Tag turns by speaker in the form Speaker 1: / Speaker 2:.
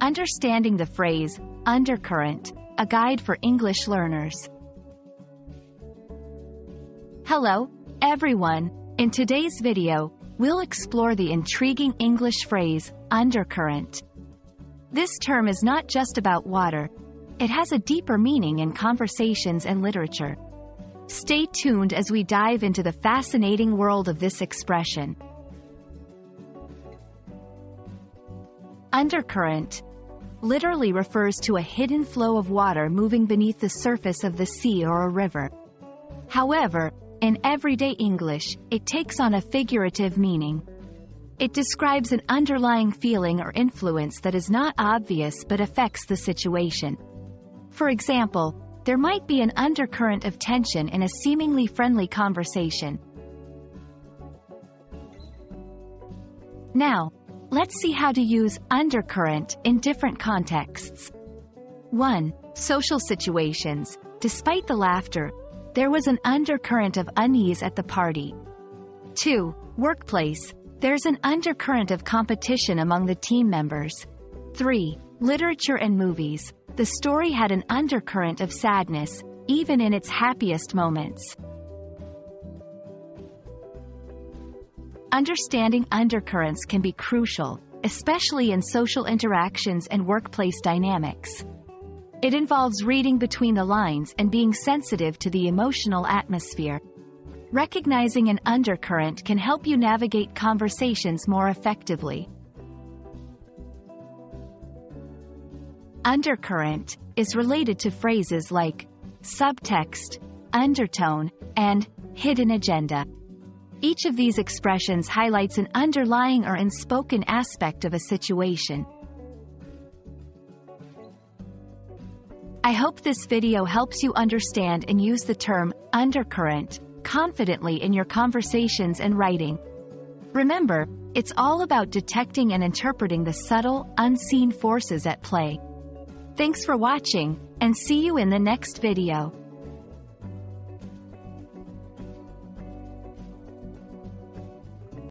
Speaker 1: Understanding the phrase, undercurrent, a guide for English learners. Hello, everyone. In today's video, we'll explore the intriguing English phrase, undercurrent. This term is not just about water. It has a deeper meaning in conversations and literature. Stay tuned as we dive into the fascinating world of this expression. Undercurrent literally refers to a hidden flow of water moving beneath the surface of the sea or a river. However, in everyday English, it takes on a figurative meaning. It describes an underlying feeling or influence that is not obvious but affects the situation. For example, there might be an undercurrent of tension in a seemingly friendly conversation. Now, Let's see how to use undercurrent in different contexts. 1. Social situations. Despite the laughter, there was an undercurrent of unease at the party. 2. Workplace. There's an undercurrent of competition among the team members. 3. Literature and movies. The story had an undercurrent of sadness, even in its happiest moments. Understanding undercurrents can be crucial, especially in social interactions and workplace dynamics. It involves reading between the lines and being sensitive to the emotional atmosphere. Recognizing an undercurrent can help you navigate conversations more effectively. Undercurrent is related to phrases like subtext, undertone, and hidden agenda. Each of these expressions highlights an underlying or unspoken aspect of a situation. I hope this video helps you understand and use the term undercurrent confidently in your conversations and writing. Remember, it's all about detecting and interpreting the subtle, unseen forces at play. Thanks for watching, and see you in the next video.